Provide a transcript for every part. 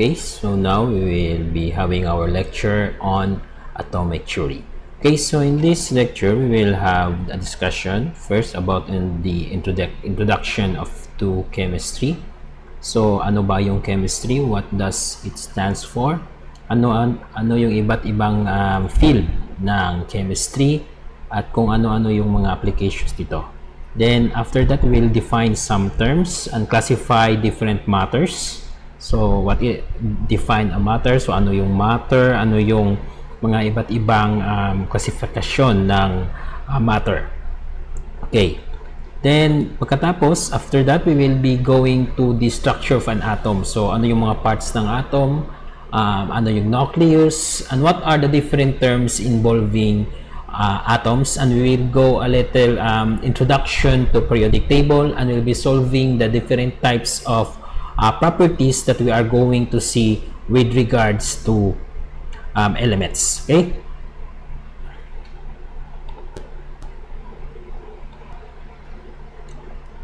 Okay, so now we will be having our lecture on atomic theory. Okay, so in this lecture, we will have a discussion first about in the introduc introduction of to chemistry. So, ano ba yung chemistry? What does it stands for? Ano an, ano yung iba't ibang um, field ng chemistry at kung ano-ano yung mga applications dito. Then, after that, we will define some terms and classify different matters. So, what it define a matter? So, ano yung matter? Ano yung mga iba't ibang um, klasifikasyon ng uh, matter. Okay. Then, pagkatapos, after that, we will be going to the structure of an atom. So, ano yung mga parts ng atom? Um, ano yung nucleus? And what are the different terms involving uh, atoms? And we will go a little um, introduction to periodic table and we'll be solving the different types of uh, properties that we are going to see with regards to um, elements. Okay.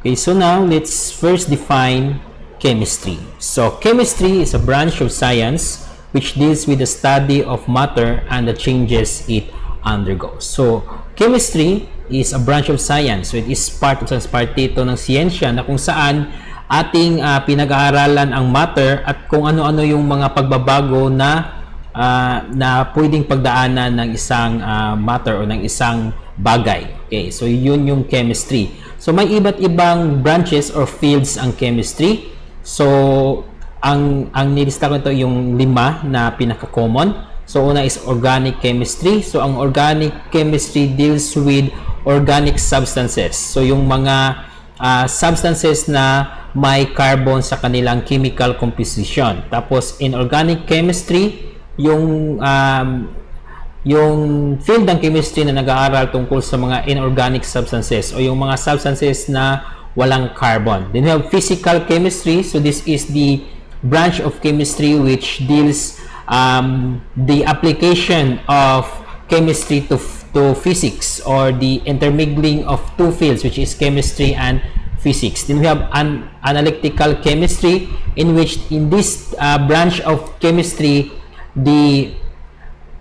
Okay, so now let's first define chemistry. So chemistry is a branch of science which deals with the study of matter and the changes it undergoes. So chemistry is a branch of science. So it is part of parte ito ng siyensya na kung saan ating uh, pinag-aaralan ang matter at kung ano-ano yung mga pagbabago na uh, na pwedeng pagdaanan ng isang uh, matter o ng isang bagay. Okay, so yun yung chemistry. So may iba't ibang branches or fields ang chemistry. So ang ang nilista ko ito yung lima na pinaka-common. So una is organic chemistry. So ang organic chemistry deals with organic substances. So yung mga uh, substances na may carbon sa kanilang chemical composition. Tapos in organic chemistry, yung um, yung field ng chemistry na nag-aaral tungkol sa mga inorganic substances o yung mga substances na walang carbon. Then we have physical chemistry. So this is the branch of chemistry which deals um, the application of chemistry to, to physics or the intermingling of two fields which is chemistry and physics. Then we have an analytical chemistry in which in this uh, branch of chemistry the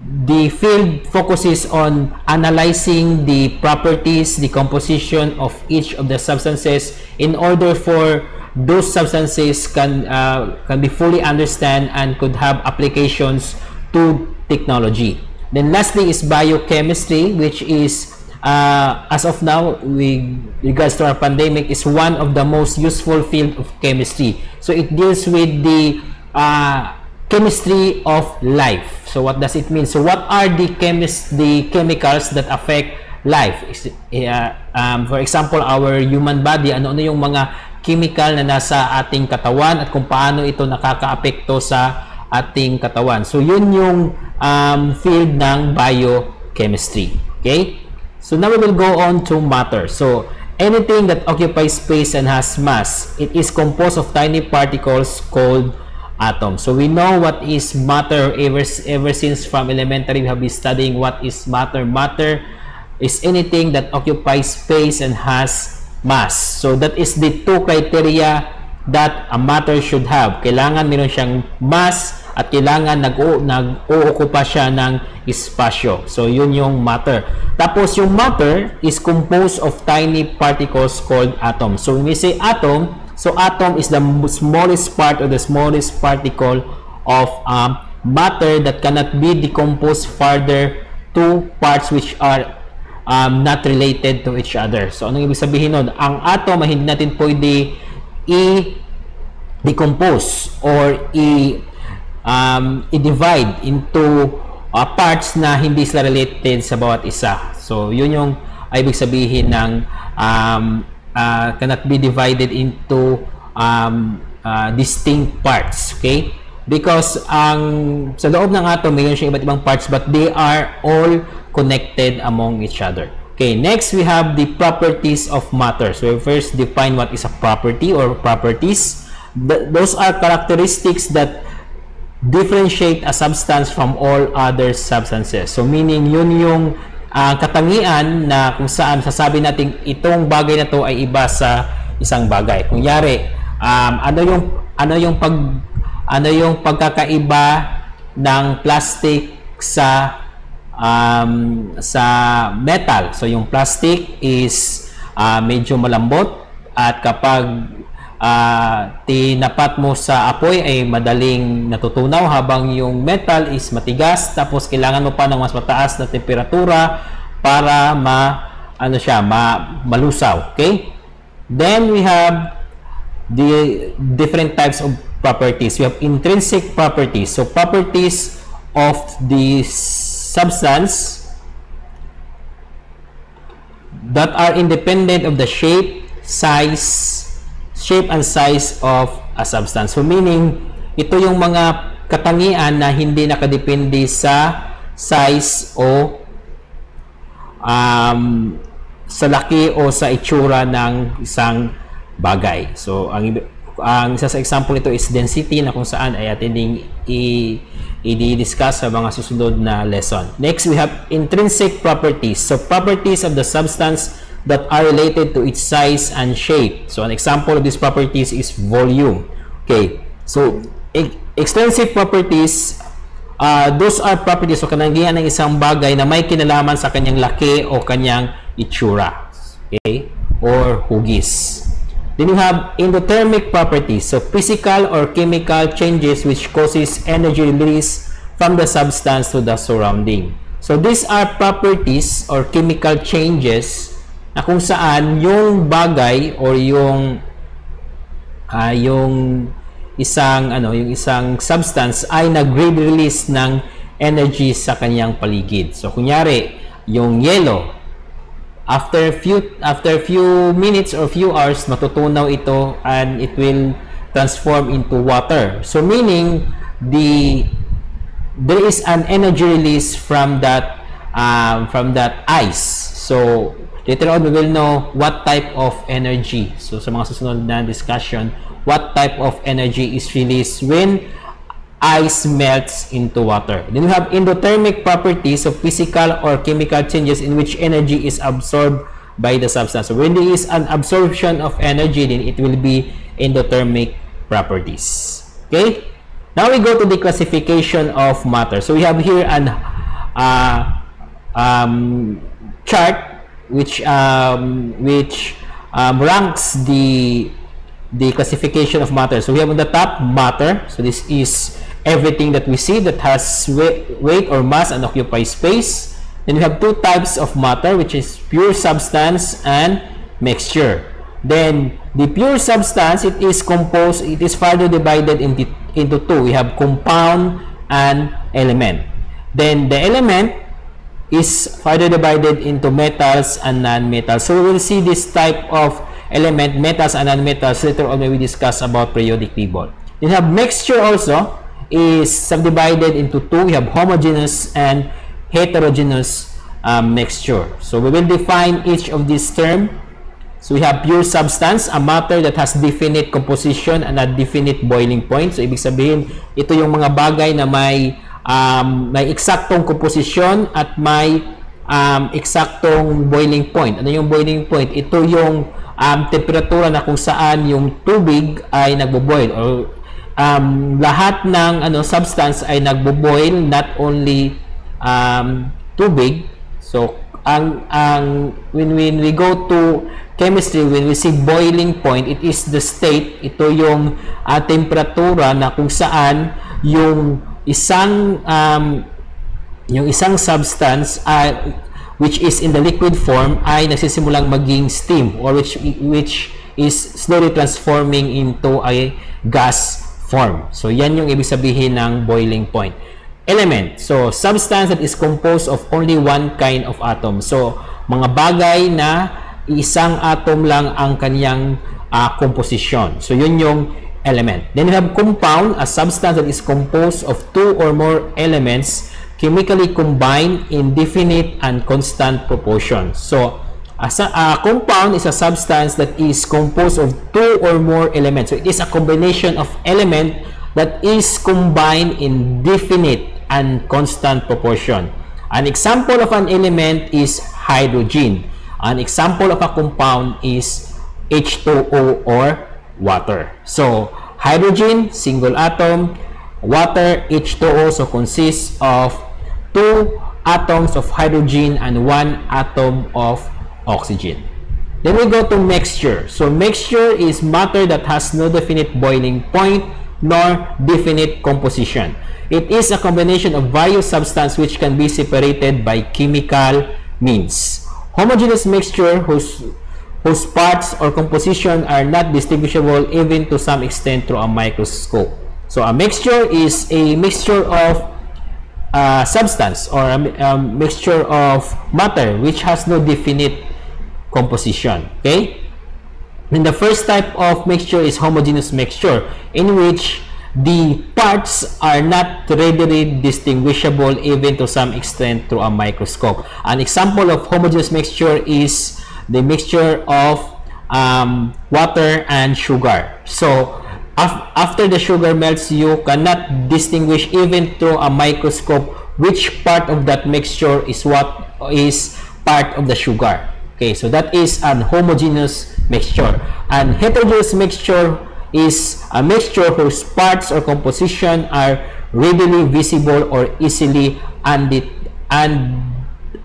the field focuses on analyzing the properties, the composition of each of the substances in order for those substances can uh, can be fully understand and could have applications to technology. Then lastly is biochemistry, which is uh, as of now, with regards to our pandemic, is one of the most useful field of chemistry. So it deals with the uh, chemistry of life. So what does it mean? So what are the chemist the chemicals that affect life? Uh, um, for example, our human body, ano-ano yung mga chemical na nasa ating katawan at kung paano ito nakakaapekto sa ating katawan. So yun yung um, field ng biochemistry. Okay? So now we will go on to matter. So anything that occupies space and has mass, it is composed of tiny particles called atom. So we know what is matter ever, ever since from elementary we have been studying what is matter. Matter is anything that occupies space and has mass. So that is the two criteria that a matter should have. Kailangan meron siyang mass at kailangan nag-uukupa siya ng espasyo. So yun yung matter. Tapos yung matter is composed of tiny particles called atoms. So when we say atom, So atom is the smallest part or the smallest particle of um, matter that cannot be decomposed further to parts which are um, not related to each other. So anong ibig sabihin nun? Ang atom ay hindi natin pwede i-decompose or i- um, i-divide into uh, parts na hindi sila related sa bawat isa. So yun yung ay ibig sabihin ng um, uh, cannot be divided into um, uh, distinct parts. Okay? Because ang sa loob ng atom, mayroon siyang iba't ibang parts but they are all connected among each other. Okay, next we have the properties of matter. So we first define what is a property or properties. Th those are characteristics that differentiate a substance from all other substances. So meaning yun yung uh, katangian na kung saan sasabi natin itong bagay na to ay iba sa isang bagay. Kunyari, um, ano yung ano yung pag ano yung pagkakaiba ng plastic sa um, sa metal. So yung plastic is uh, medyo malambot at kapag uh, tinapat mo sa apoy ay madaling natutunaw habang yung metal is matigas. Tapos kailangan mo pa ng mas mataas na temperatura para ma ano siya ma, malusaw okay? Then we have the different types of properties. We have intrinsic properties. So properties of the substance that are independent of the shape size shape and size of a substance. So meaning, ito yung mga katangian na hindi nakadepende sa size o um, sa laki o sa itsura ng isang bagay. So ang ang isa sa example nito is density na kung saan ay ating i-discuss sa mga susunod na lesson. Next, we have intrinsic properties. So properties of the substance that are related to its size and shape. So an example of these properties is volume. Okay, so e extensive properties, uh, those are properties o kananggihan ng isang bagay na may kinalaman sa kanyang laki o kanyang itsura. Okay, or hugis. Then you have endothermic properties, so physical or chemical changes which causes energy release from the substance to the surrounding. So these are properties or chemical changes na kung saan yung bagay or yung uh, yung isang ano yung isang substance ay nagre-release ng energy sa kanyang paligid. So kunyari, yung yellow after few after few minutes or few hours matutunaw ito and it will transform into water. So meaning the there is an energy release from that um, from that ice. So Later on, we will know what type of energy. So, sa mga susunod na discussion, what type of energy is released when ice melts into water. Then we have endothermic properties of physical or chemical changes in which energy is absorbed by the substance. So when there is an absorption of energy, then it will be endothermic properties. Okay? Now we go to the classification of matter. So we have here an uh, um, chart which um, which um, ranks the the classification of matter. So we have on the top matter. So this is everything that we see that has weight, or mass and occupies space. Then we have two types of matter, which is pure substance and mixture. Then the pure substance, it is composed, it is further divided into, into two. We have compound and element. Then the element is further divided into metals and non-metals. So we will see this type of element, metals and non-metals, later on when we discuss about periodic table. We have mixture also is subdivided into two. We have homogeneous and heterogeneous um, mixture. So we will define each of these terms. So we have pure substance, a matter that has definite composition and a definite boiling point. So ibig sabihin, ito yung mga bagay na may um, may eksaktong komposisyon at may um, eksaktong boiling point. Ano yung boiling point? Ito yung um, temperatura na kung saan yung tubig ay nagbo-boil or um, lahat ng ano substance ay nagbo-boil not only um, tubig. So ang ang when when we go to chemistry when we see boiling point it is the state ito yung uh, temperatura na kung saan yung isang um, yung isang substance uh, which is in the liquid form ay nagsisimulang maging steam or which which is slowly transforming into a gas form. So yan yung ibig sabihin ng boiling point. Element. So substance that is composed of only one kind of atom. So mga bagay na isang atom lang ang kanyang uh, komposisyon. So yun yung element. Then we have compound, a substance that is composed of two or more elements chemically combined in definite and constant proportion. So, a, a compound is a substance that is composed of two or more elements. So, it is a combination of element that is combined in definite and constant proportion. An example of an element is hydrogen. An example of a compound is H2O or water. So, hydrogen, single atom, water, H2O, so consists of two atoms of hydrogen and one atom of oxygen. Then we go to mixture. So mixture is matter that has no definite boiling point nor definite composition. It is a combination of various substances which can be separated by chemical means. Homogeneous mixture whose whose parts or composition are not distinguishable even to some extent through a microscope. So a mixture is a mixture of uh, substance or a, a mixture of matter which has no definite composition. Okay? And the first type of mixture is homogeneous mixture in which the parts are not readily distinguishable even to some extent through a microscope. An example of homogeneous mixture is the mixture of um, water and sugar. So, af after the sugar melts, you cannot distinguish even through a microscope which part of that mixture is what is part of the sugar. Okay, so that is an homogeneous mixture. And heterogeneous mixture is a mixture whose parts or composition are readily visible or easily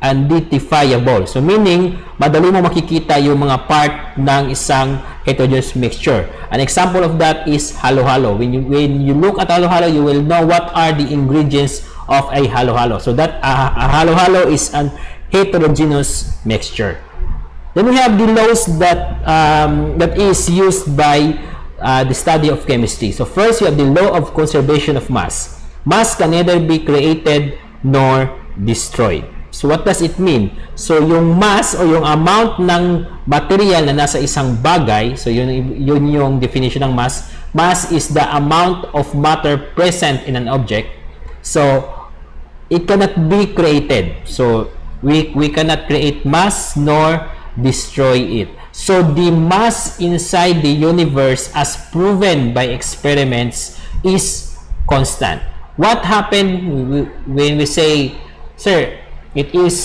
identifiable. So meaning, madali mo makikita yung mga part ng isang heterogeneous mixture. An example of that is halo-halo. When you, when you look at halo-halo, you will know what are the ingredients of a halo-halo. So that uh, a halo-halo is an heterogeneous mixture. Then we have the laws that um, that is used by uh, the study of chemistry. So first, you have the law of conservation of mass. Mass can neither be created nor destroyed. So what does it mean? So yung mass o yung amount ng material na nasa isang bagay, so yun, yun yung definition ng mass. Mass is the amount of matter present in an object. So it cannot be created. So we, we cannot create mass nor destroy it. So the mass inside the universe as proven by experiments is constant. What happened when we say, sir, it is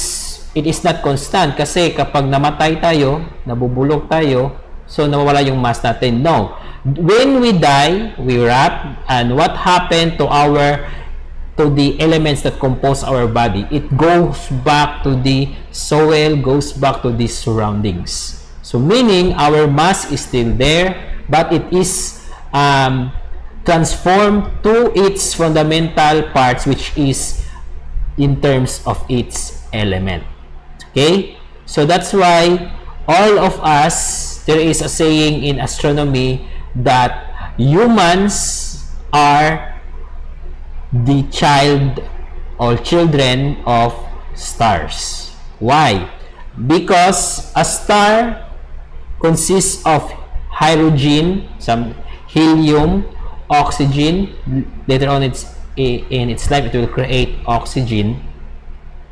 it is not constant kasi kapag namatay tayo, nabubulok tayo, so nawawala yung mass natin. No. When we die, we rot and what happened to our to the elements that compose our body. It goes back to the soil, goes back to the surroundings. So meaning our mass is still there, but it is um, transformed to its fundamental parts, which is in terms of its element. Okay? So that's why all of us, there is a saying in astronomy that humans are the child or children of stars. Why? Because a star consists of hydrogen, some helium, oxygen. Later on, it's in its life, it will create oxygen.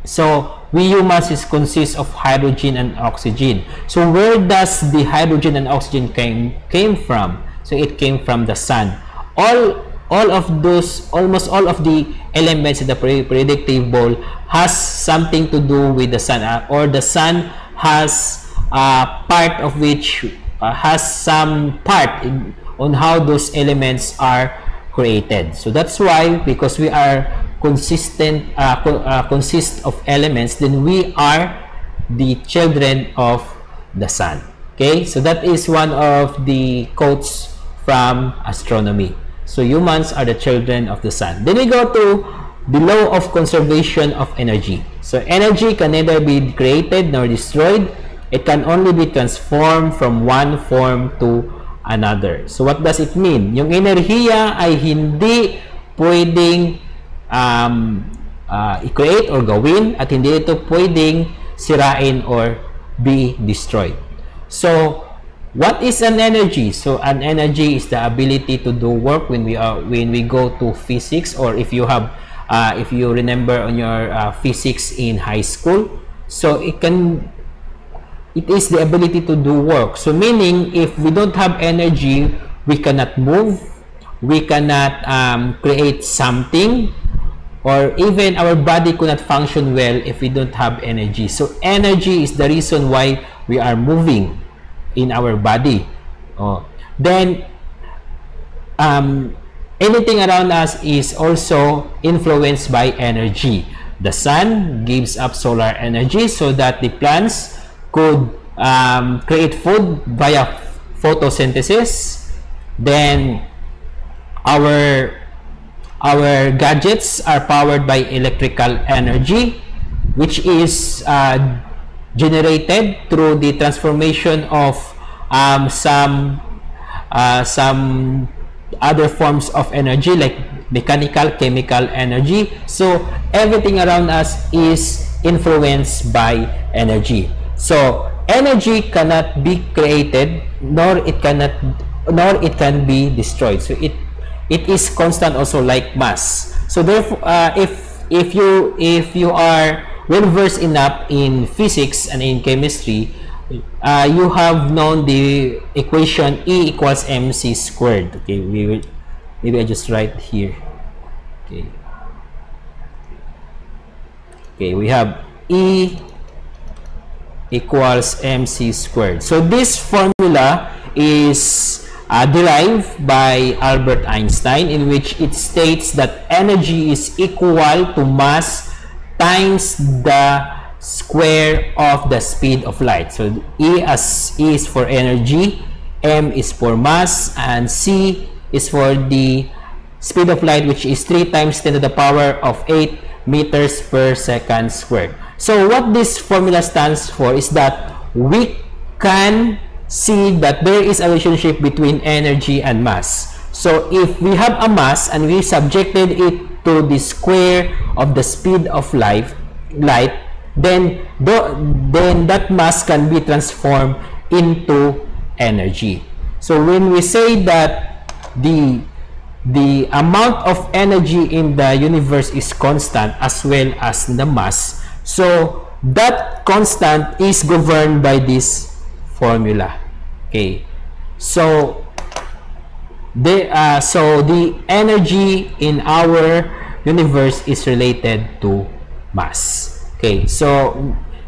So, we humans is consists of hydrogen and oxygen. So, where does the hydrogen and oxygen came came from? So, it came from the sun. All all of those, almost all of the elements in the periodic table has something to do with the sun uh, or the sun has uh, part of which uh, has some part in, on how those elements are created. So that's why because we are consistent uh, co uh, consist of elements then we are the children of the sun. Okay? So that is one of the quotes from astronomy. So humans are the children of the sun. Then we go to the law of conservation of energy. So energy can neither be created nor destroyed. It can only be transformed from one form to another. So what does it mean? Yung enerhiya ay hindi pwedeng um, uh, i-create or gawin at hindi ito pwedeng sirain or be destroyed. So What is an energy? So an energy is the ability to do work when we are when we go to physics or if you have uh, if you remember on your uh, physics in high school. So it can it is the ability to do work. So meaning if we don't have energy, we cannot move, we cannot um, create something or even our body could not function well if we don't have energy. So energy is the reason why we are moving in our body. Oh. Then, um, anything around us is also influenced by energy. The sun gives up solar energy so that the plants could um, create food via photosynthesis. Then our our gadgets are powered by electrical energy which is uh, generated through the transformation of um, some uh, some other forms of energy like mechanical chemical energy so everything around us is influenced by energy so energy cannot be created nor it cannot nor it can be destroyed so it it is constant also like mass so therefore uh, if if you if you are well versed enough in physics and in chemistry uh, you have known the equation E equals mc squared. Okay, we will maybe I just write here. Okay. Okay, we have E equals mc squared. So this formula is uh, derived by Albert Einstein in which it states that energy is equal to mass times the square of the speed of light. So E as E is for energy, M is for mass, and C is for the speed of light which is 3 times 10 to the power of 8 meters per second squared. So what this formula stands for is that we can see that there is a relationship between energy and mass. So if we have a mass and we subjected it to the square of the speed of light, light then the, then that mass can be transformed into energy. So when we say that the the amount of energy in the universe is constant as well as the mass, so that constant is governed by this formula. Okay, so the uh, so the energy in our universe is related to mass. Okay, so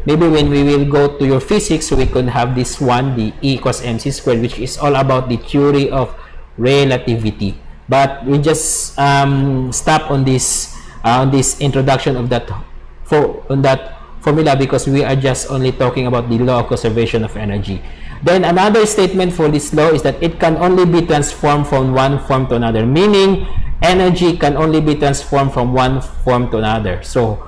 maybe when we will go to your physics, we could have this one, the E equals mc squared, which is all about the theory of relativity. But we just um, stop on this uh, on this introduction of that for on that formula because we are just only talking about the law of conservation of energy. Then another statement for this law is that it can only be transformed from one form to another, meaning energy can only be transformed from one form to another. So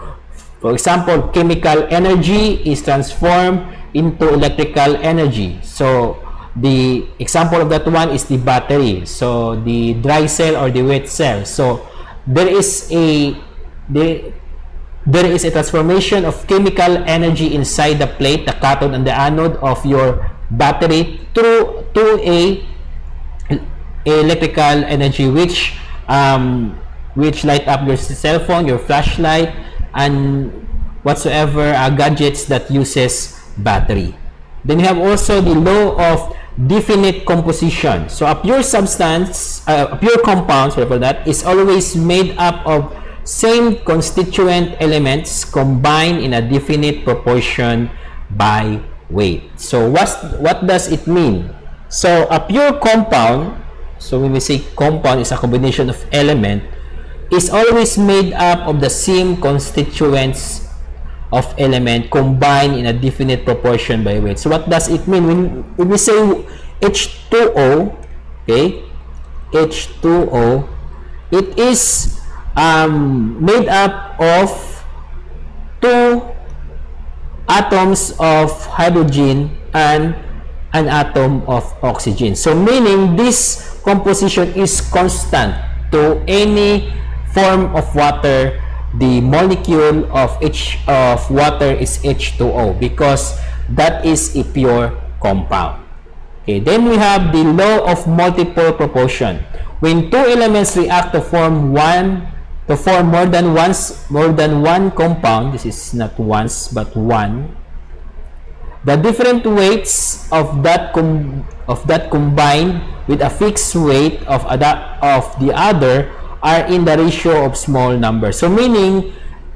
for example, chemical energy is transformed into electrical energy. So, the example of that one is the battery. So, the dry cell or the wet cell. So, there is a there, there is a transformation of chemical energy inside the plate, the cathode and the anode of your battery through to a electrical energy which um, which light up your cell phone, your flashlight, and whatsoever uh, gadgets that uses battery. Then you have also the law of definite composition. So a pure substance, uh, a pure compound, sorry for that, is always made up of same constituent elements combined in a definite proportion by weight. So what's, what does it mean? So a pure compound, so when we say compound is a combination of element, is always made up of the same constituents of element combined in a definite proportion by weight. So what does it mean when, when we say H2O, okay, H2O, it is um, made up of two atoms of hydrogen and an atom of oxygen. So meaning this composition is constant to any form of water, the molecule of H of water is H2O because that is a pure compound. Okay, then we have the law of multiple proportion. When two elements react to form one to form more than once more than one compound, this is not once but one. The different weights of that of that combined with a fixed weight of, of the other are in the ratio of small numbers. So meaning,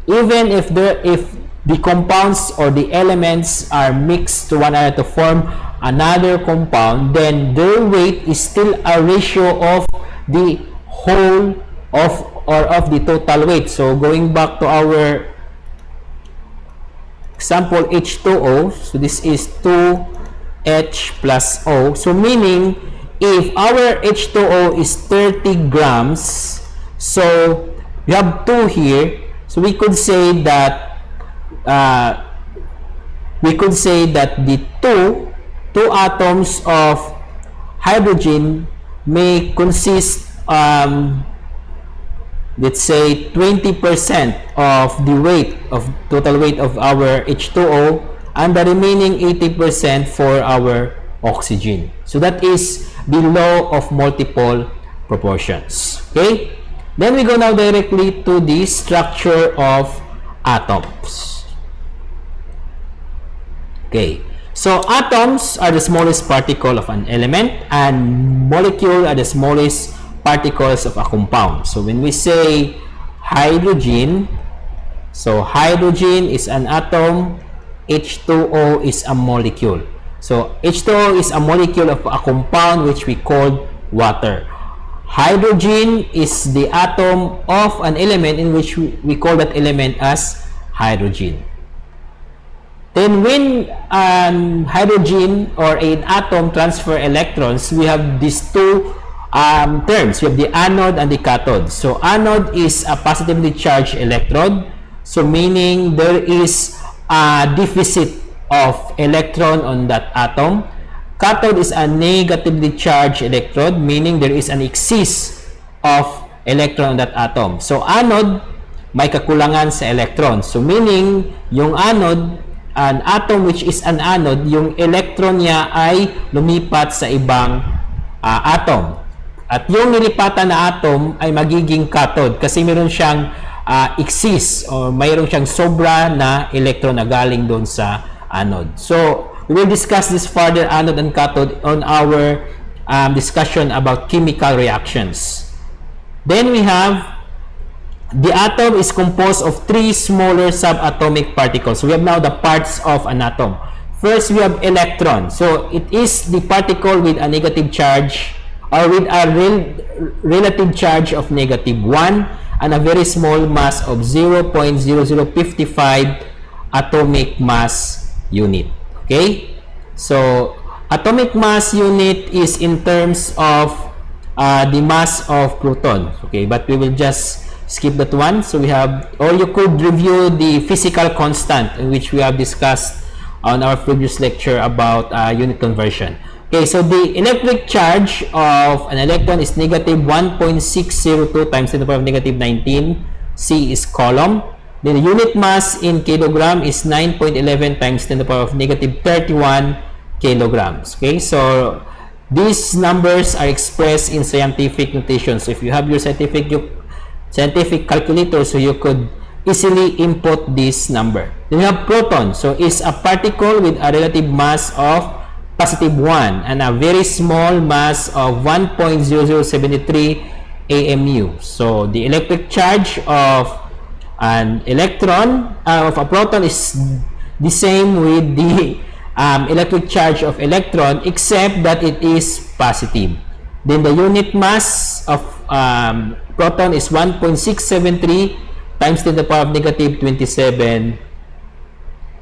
even if the if the compounds or the elements are mixed to one another to form another compound, then their weight is still a ratio of the whole of or of the total weight. So going back to our example H2O, so this is 2H plus O. So meaning if our H2O is 30 grams, so we have 2 here, so we could say that uh, we could say that the two two atoms of hydrogen may consist um, let's say 20% of the weight of total weight of our H2O and the remaining 80% for our oxygen. So that is the law of multiple proportions. Okay? Then we go now directly to the structure of atoms. Okay. So atoms are the smallest particle of an element and molecule are the smallest particles of a compound. So when we say hydrogen, so hydrogen is an atom, H2O is a molecule. So H2O is a molecule of a compound which we call water. Hydrogen is the atom of an element in which we call that element as hydrogen. Then when um, hydrogen or an atom transfer electrons, we have these two um, terms. We have the anode and the cathode. So anode is a positively charged electrode. So meaning there is a deficit of electron on that atom. Cathode is a negatively charged electrode, meaning there is an excess of electron on that atom. So anode, may kakulangan sa electron. So meaning, yung anode, an atom which is an anode, yung electron niya ay lumipat sa ibang uh, atom. At yung nilipatan na atom ay magiging cathode kasi meron siyang uh, excess o mayroon siyang sobra na electron na galing doon sa anode. So, we will discuss this further anode and cathode on our um, discussion about chemical reactions. Then we have the atom is composed of three smaller subatomic particles. We have now the parts of an atom. First, we have electron. So it is the particle with a negative charge or with a rel relative charge of negative 1 and a very small mass of 0.0055 atomic mass unit. Okay? So, atomic mass unit is in terms of uh, the mass of proton. Okay? But we will just skip that one. So, we have, or you could review the physical constant which we have discussed on our previous lecture about uh, unit conversion. Okay, so the electric charge of an electron is negative 1.602 times 10 to the power of negative 19. C is coulomb. Then the unit mass in kilogram is 9.11 times 10 to the power of negative 31 kilograms. Okay, so these numbers are expressed in scientific notation. So if you have your scientific you, scientific calculator, so you could easily input this number. Then you have proton. So it's a particle with a relative mass of positive 1 and a very small mass of 1.0073 AMU. So the electric charge of an electron uh, of a proton is the same with the um, electric charge of electron except that it is positive. Then the unit mass of um, proton is 1.673 times 10 to the power of negative 27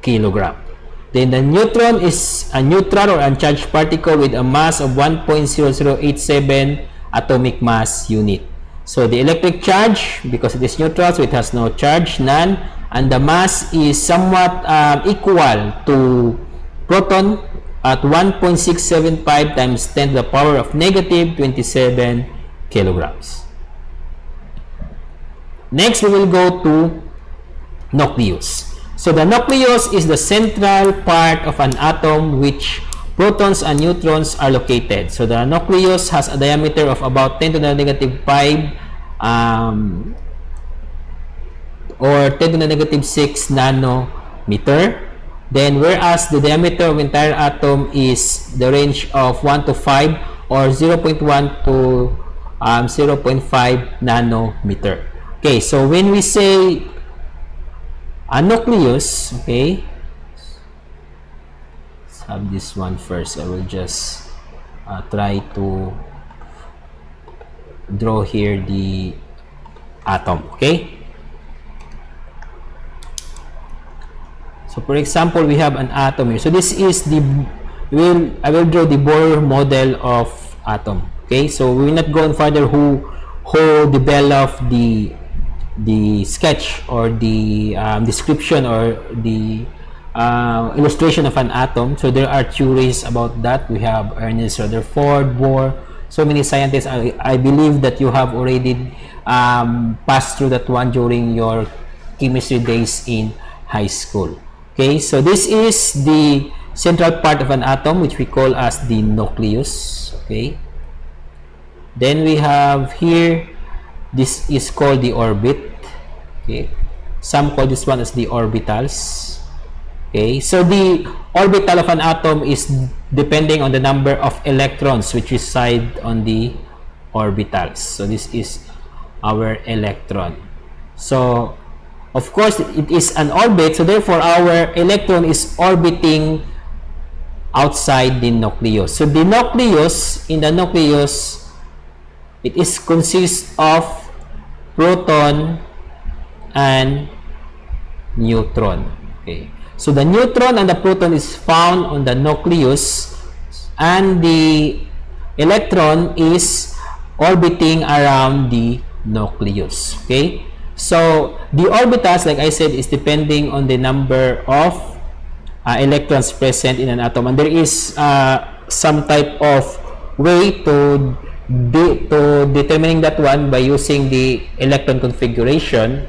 kilogram. Then the neutron is a neutral or uncharged particle with a mass of 1.0087 atomic mass unit. So the electric charge, because it is neutral, so it has no charge, none, and the mass is somewhat um, equal to proton at 1.675 times 10 to the power of negative 27 kilograms. Next, we will go to nucleus. So the nucleus is the central part of an atom which protons and neutrons are located. So the nucleus has a diameter of about 10 to the negative 5 um, or 10 to the negative 6 nanometer. Then whereas the diameter of entire atom is the range of 1 to 5 or 0.1 to um, 0.5 nanometer. Okay, so when we say a nucleus, okay, let's have this one first. I will just uh, try to draw here the atom okay? So for example we have an atom here. So this is the will I will draw the Bohr model of atom okay? So we will not go further who who developed the the sketch or the um, description or the uh, illustration of an atom. So there are theories about that. We have Ernest Rutherford, Bohr, so many scientists. I, I believe that you have already um, passed through that one during your chemistry days in high school. Okay, so this is the central part of an atom which we call as the nucleus. Okay, then we have here this is called the orbit. Okay, some call this one as the orbitals. Okay, so the orbital of an atom is depending on the number of electrons which reside on the orbitals. So this is our electron. So of course it is an orbit, so therefore our electron is orbiting outside the nucleus. So the nucleus, in the nucleus, it is consists of proton and neutron. Okay. So the neutron and the proton is found on the nucleus and the electron is orbiting around the nucleus. Okay? So the orbitals, like I said, is depending on the number of uh, electrons present in an atom. And there is uh, some type of way to de to determining that one by using the electron configuration,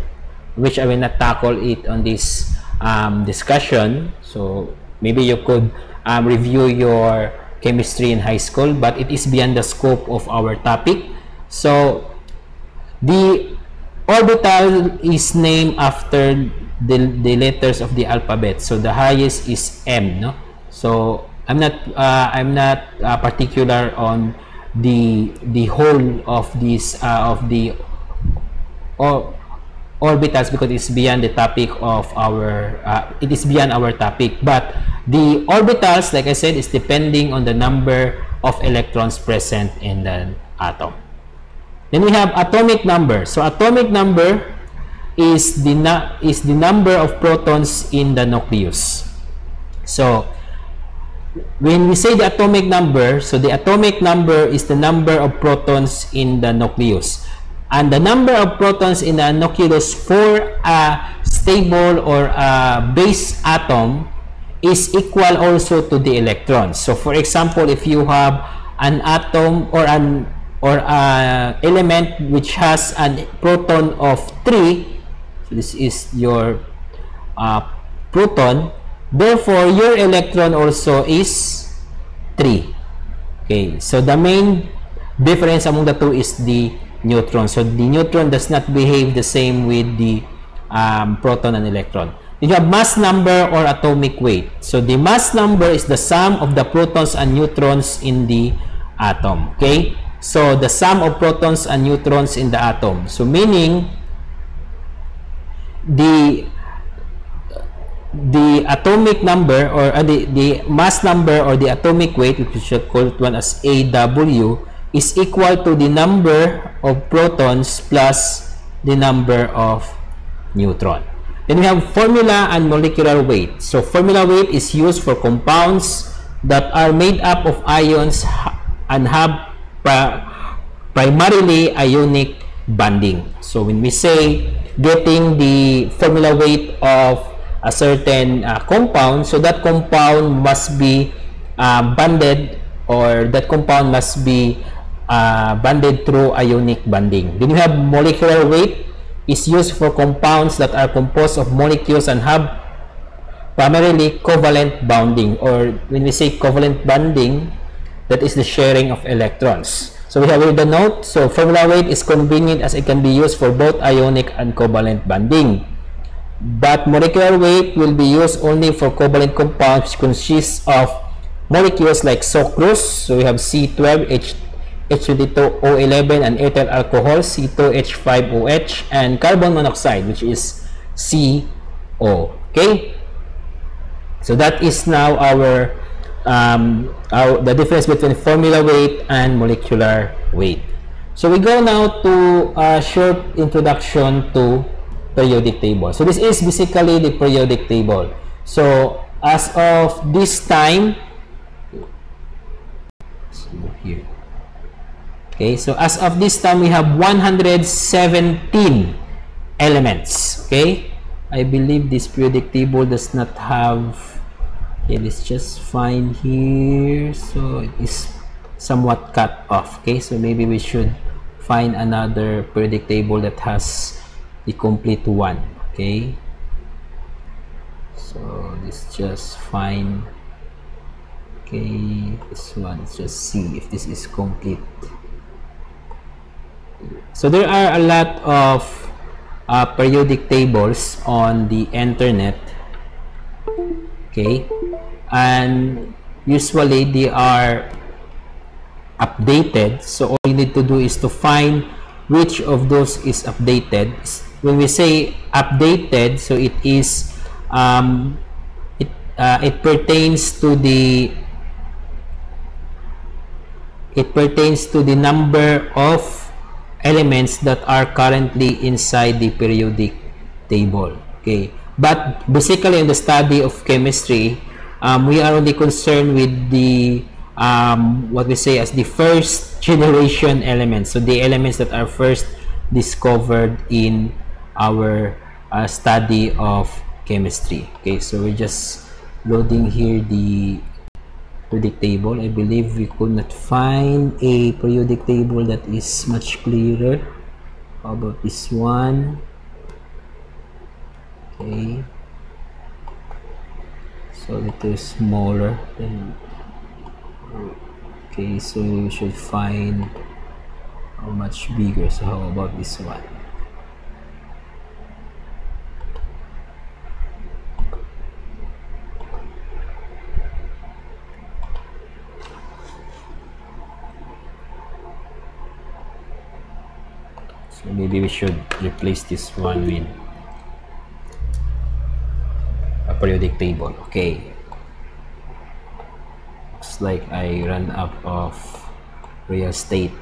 which I will not tackle it on this um, discussion. So maybe you could um, review your chemistry in high school, but it is beyond the scope of our topic. So the orbital is named after the, the letters of the alphabet. So the highest is M. No? So I'm not uh, I'm not uh, particular on the the whole of this uh, of the or orbitals because it's beyond the topic of our uh, it is beyond our topic. But the orbitals like I said is depending on the number of electrons present in the atom. Then we have atomic number. So atomic number is the is the number of protons in the nucleus. So when we say the atomic number so the atomic number is the number of protons in the nucleus and the number of protons in the nucleus for a stable or a base atom is equal also to the electrons. So for example, if you have an atom or an or a element which has a proton of 3, so this is your uh, proton, therefore your electron also is 3. Okay, so the main difference among the two is the neutron. So the neutron does not behave the same with the um, proton and electron. You have mass number or atomic weight. So the mass number is the sum of the protons and neutrons in the atom. Okay? So the sum of protons and neutrons in the atom. So meaning the the atomic number or uh, the, the mass number or the atomic weight, which we should call it one as AW, is equal to the number of protons plus the number of neutron. Then we have formula and molecular weight. So formula weight is used for compounds that are made up of ions and have primarily ionic bonding. So when we say getting the formula weight of a certain uh, compound, so that compound must be uh, bonded or that compound must be uh, bonded through ionic bonding. Then you have molecular weight is used for compounds that are composed of molecules and have primarily covalent bonding or when we say covalent bonding that is the sharing of electrons. So we have the note, so formula weight is convenient as it can be used for both ionic and covalent bonding. But molecular weight will be used only for covalent compounds which consists of molecules like sucrose, so we have C12H H22O11 and ethyl alcohol C2H5OH and carbon monoxide which is CO okay? So that is now our um, our, the difference between formula weight and molecular weight. So we go now to a short introduction to periodic table. So this is basically the periodic table. So as of this time, here. Okay, so as of this time, we have 117 elements. Okay, I believe this periodic table does not have. Okay, let's just find here. So it is somewhat cut off okay so maybe we should find another periodic table that has the complete one okay? So let's just fine okay this one let's just see if this is complete. So there are a lot of uh, periodic tables on the internet okay? And usually they are updated. So all you need to do is to find which of those is updated when we say updated so it is um, it, uh, it pertains to the it pertains to the number of elements that are currently inside the periodic table okay but basically in the study of chemistry um, we are only concerned with the um, what we say as the first generation elements. So the elements that are first discovered in our uh, study of chemistry. Okay, so we're just loading here the periodic table. I believe we could not find a periodic table that is much clearer. How about this one? Okay. So a little smaller than okay so you should find how much bigger so how about this one so maybe we should replace this one with a periodic table. Okay. Like I run out of real estate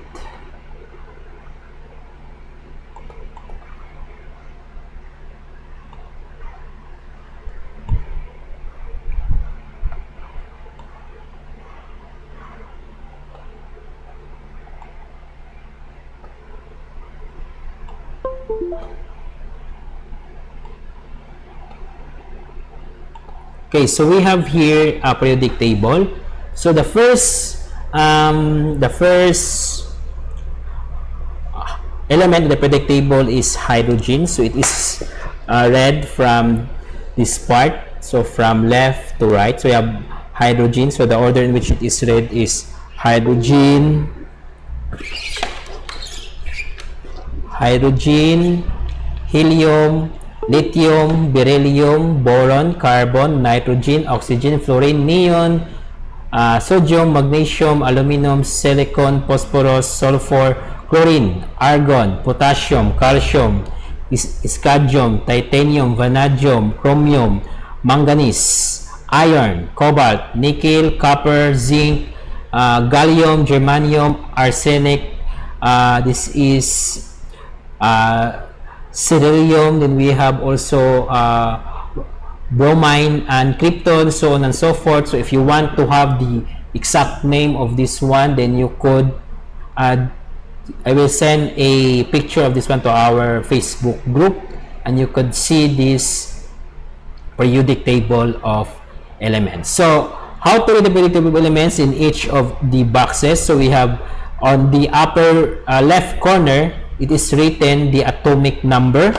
Okay, so we have here a periodic table So the first um, the first element of the periodic table is hydrogen. So it is uh, read from this part. So from left to right. So we have hydrogen. So the order in which it is read is hydrogen, hydrogen, helium, lithium, beryllium, boron, carbon, nitrogen, oxygen, fluorine, neon, uh, sodium, magnesium, aluminum, silicon, phosphorus, sulfur, chlorine, argon, potassium, calcium, scandium, titanium, vanadium, chromium, manganese, iron, cobalt, nickel, copper, zinc, uh, gallium, germanium, arsenic. Uh, this is uh, Then we have also uh, bromine and krypton so on and so forth. So if you want to have the exact name of this one then you could add I will send a picture of this one to our Facebook group and you could see this periodic table of elements. So how to read the periodic table of elements in each of the boxes? So we have on the upper uh, left corner it is written the atomic number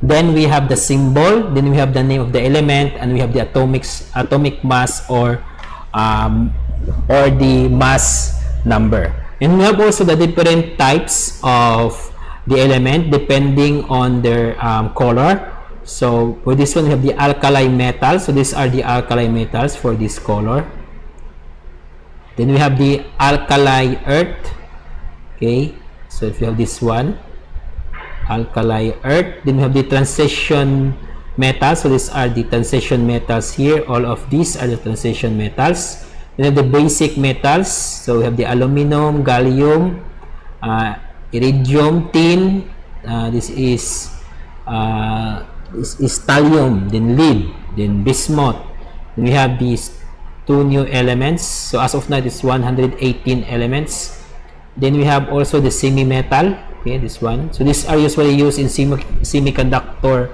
then we have the symbol, then we have the name of the element, and we have the atomic atomic mass or um, or the mass number. And we have also the different types of the element depending on their um, color. So for this one, we have the alkali metals. So these are the alkali metals for this color. Then we have the alkali earth. Okay, so if you have this one, alkali earth then we have the transition metals so these are the transition metals here all of these are the transition metals then have the basic metals so we have the aluminum gallium uh, iridium, tin, uh, this is uh, this is thallium, then lead, then bismuth. Then we have these two new elements. So as of now, it's 118 elements. Then we have also the semi-metal. Okay, this one. So these are usually used in semi semiconductor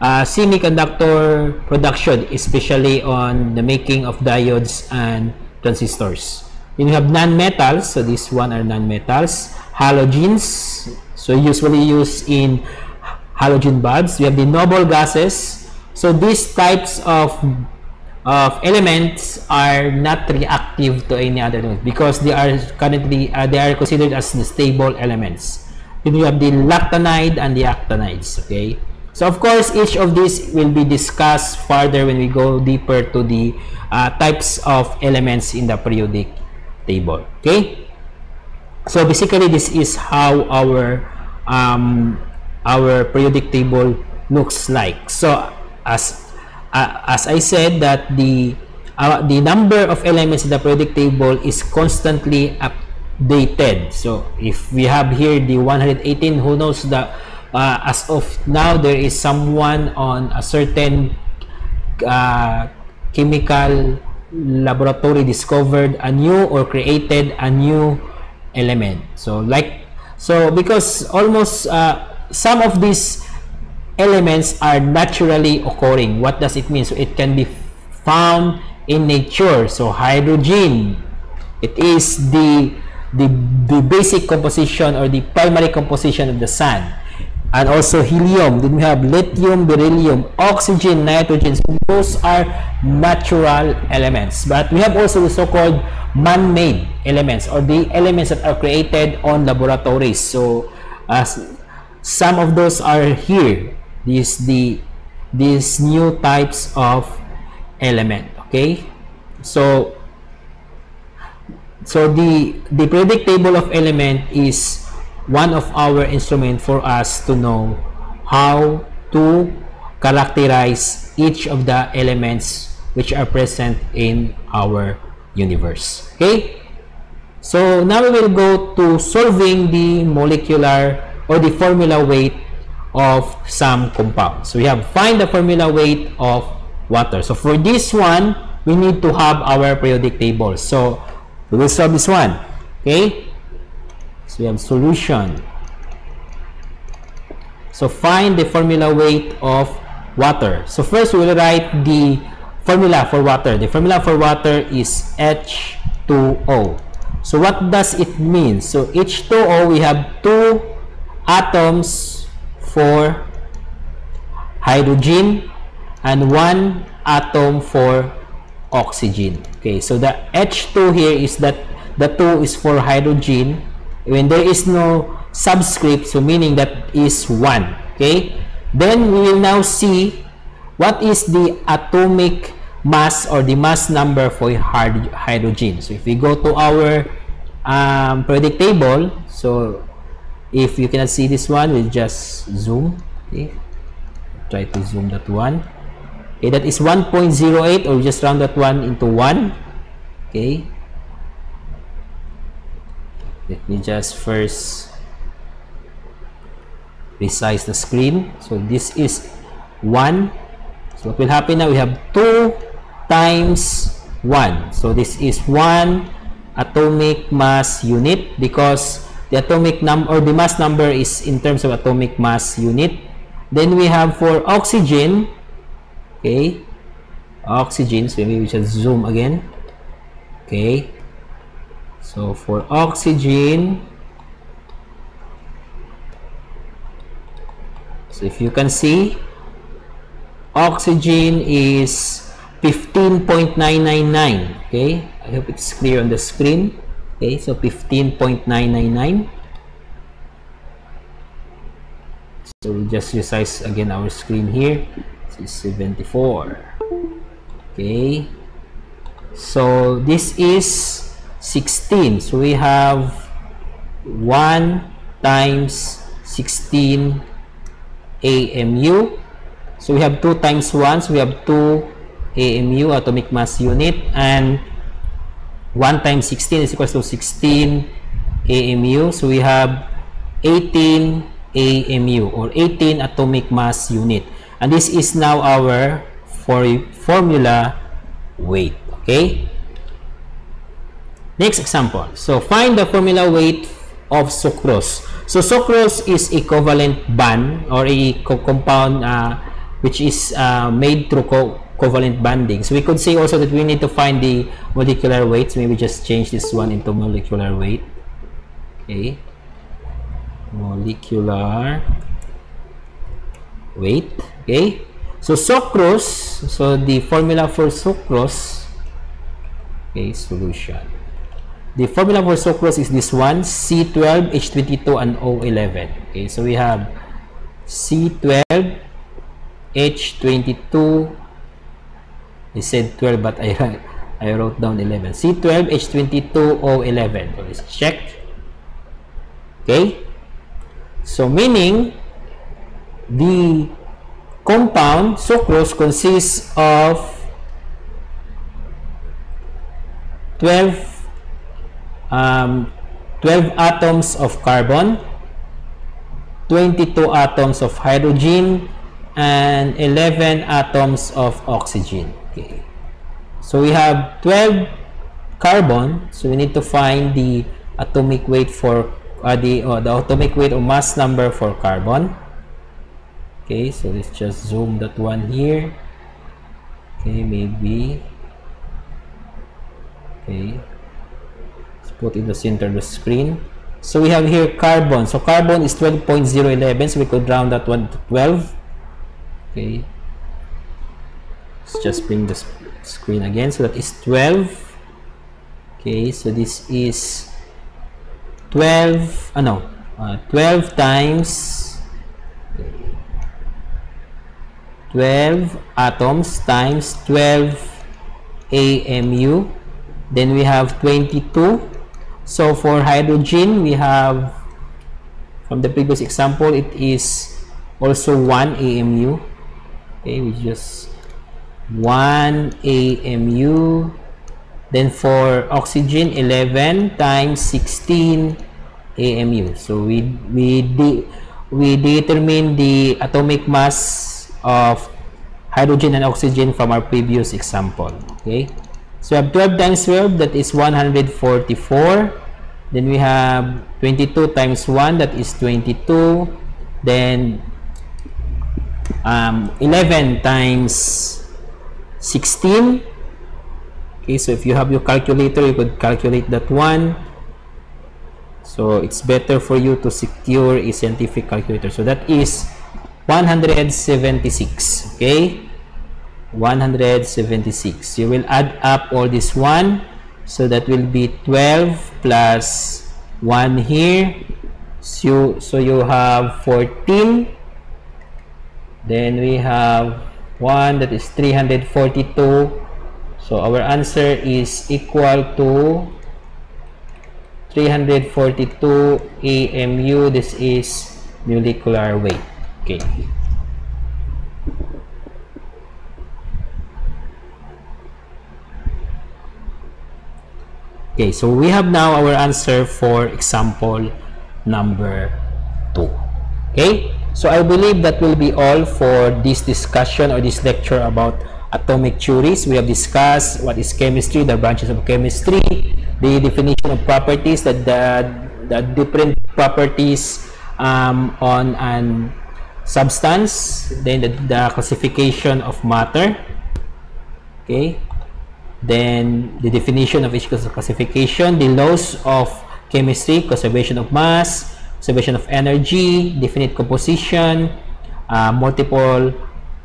uh, semiconductor production, especially on the making of diodes and transistors. Then we have non-metals. So this one are non-metals. Halogens. So usually used in halogen bulbs. We have the noble gases. So these types of of elements are not reactive to any other element because they are currently uh, they are considered as the stable elements. Then you have the lanthanide and the actinides. Okay, so of course each of these will be discussed further when we go deeper to the uh, types of elements in the periodic table. Okay, so basically this is how our um, our periodic table looks like. So as uh, as I said that the uh, the number of elements in the periodic table is constantly updated. So if we have here the 118, who knows that uh, as of now there is someone on a certain uh, chemical laboratory discovered a new or created a new element. So like so because almost uh, some of these elements are naturally occurring. What does it mean? So it can be found in nature. So hydrogen, it is the, the, the basic composition or the primary composition of the sun. And also helium. Then we have lithium, beryllium, oxygen, nitrogen. So those are natural elements. But we have also the so-called man-made elements or the elements that are created on laboratories. So as some of those are here these the these new types of element okay? So so the the periodic table of element is one of our instrument for us to know how to characterize each of the elements which are present in our universe okay? So now we will go to solving the molecular or the formula weight of some compound. So we have find the formula weight of water. So for this one, we need to have our periodic table. So we will solve this one. Okay? So we have solution. So find the formula weight of water. So first we will write the formula for water. The formula for water is H2O. So what does it mean? So H2O, we have two atoms for hydrogen and one atom for oxygen. Okay, so the H2 here is that the 2 is for hydrogen. When there is no subscript, so meaning that is 1. Okay, then we will now see what is the atomic mass or the mass number for hydrogen. So if we go to our um, periodic table, so if you cannot see this one we'll just zoom. Okay. Try to zoom that one. Okay that is 1.08 or just round that one into 1 okay. Let me just first resize the screen. So this is 1 so what will happen now we have 2 times 1 so this is 1 atomic mass unit because the atomic number or the mass number is in terms of atomic mass unit. Then we have for oxygen, okay, oxygen, so maybe we should zoom again. Okay, so for oxygen, so if you can see, oxygen is 15.999, okay, I hope it's clear on the screen. Okay, so 15.999. So we just resize again our screen here. This is 74. Okay. So this is 16. So we have 1 times 16 AMU. So we have 2 times 1. So we have 2 AMU, atomic mass unit. And 1 times 16 is equals to 16 AMU. So we have 18 AMU or 18 atomic mass unit. And this is now our for formula weight. Okay? Next example. So find the formula weight of sucrose. So sucrose is equivalent bond or a co compound uh, which is uh, made through co covalent bonding. So we could say also that we need to find the molecular weights. Maybe just change this one into molecular weight. Okay. Molecular weight. Okay. So sucrose, so the formula for sucrose, okay, solution. The formula for sucrose is this one, C12, H22, and O11. Okay, so we have C12, H22, I said 12 but I, I wrote down 11. C12, H22, O11. So let's check. Okay. So meaning the compound sucrose consists of 12 um, 12 atoms of carbon 22 atoms of hydrogen and 11 atoms of oxygen Okay. So we have 12 carbon. So we need to find the atomic weight for uh, the uh, the atomic weight or mass number for carbon. Okay, so let's just zoom that one here. Okay, maybe. Okay. Let's put in the center of the screen. So we have here carbon. So carbon is 12.011. So we could round that one to 12. Okay let's just bring the screen again. So that is 12 okay so this is 12 uh, no uh, 12 times 12 atoms times 12 AMU then we have 22 so for hydrogen we have from the previous example it is also 1 AMU okay we just 1 AMU. Then for oxygen, 11 times 16 AMU. So we we de we determine the atomic mass of hydrogen and oxygen from our previous example. Okay. So we have 12 times 12, that is 144. Then we have 22 times 1, that is 22. Then um, 11 times 16 okay so if you have your calculator you could calculate that one. So it's better for you to secure a scientific calculator. So that is 176 okay? 176 you will add up all this one. So that will be 12 plus 1 here. So, so you have 14 then we have 1 that is 342 so our answer is equal to 342 AMU this is molecular weight. Okay. Okay so we have now our answer for example number 2 okay So I believe that will be all for this discussion or this lecture about atomic theories. We have discussed what is chemistry, the branches of chemistry, the definition of properties, that the, the different properties um, on an substance, then the, the classification of matter, okay, then the definition of each classification, the laws of chemistry, conservation of mass, observation of energy, definite composition, uh, multiple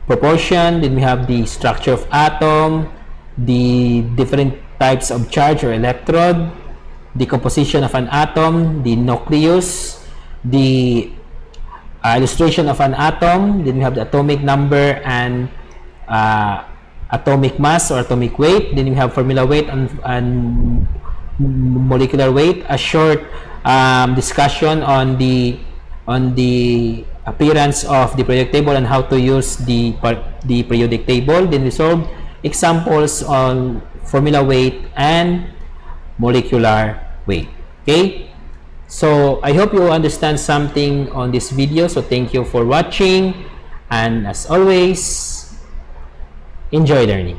proportion. Then we have the structure of atom, the different types of charge or electrode, the composition of an atom, the nucleus, the uh, illustration of an atom. Then we have the atomic number and uh, atomic mass or atomic weight. Then we have formula weight and, and molecular weight. A short um, discussion on the on the appearance of the periodic table and how to use the the periodic table then we solved examples on formula weight and molecular weight okay So I hope you understand something on this video. So thank you for watching. And as always, enjoy learning.